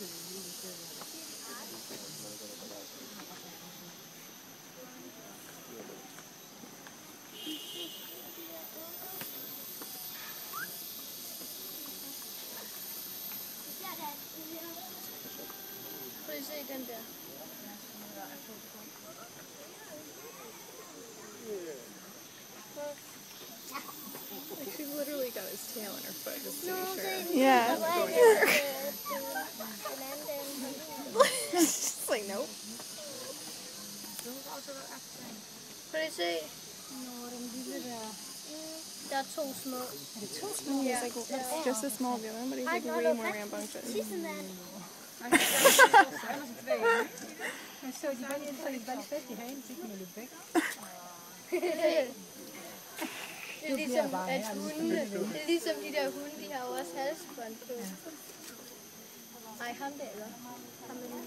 Prøv at se den she literally got his tail in her foot just to No, be sure. Yeah. også været aktuel. Kan I se? Nå, den lille der. Mm, der er to små. Er det to små? Yeah. Yes, I go, that's yeah. just as small of you. Nobody's like way more rambunctious. She's a. Men så de bare så de bare fat i hagen, så kan man løbe. Det er ligesom, at hunde, det er ligesom-, ligesom de der hunde, de har jo også halsbånd på. Nej, ham der, eller? Ham der.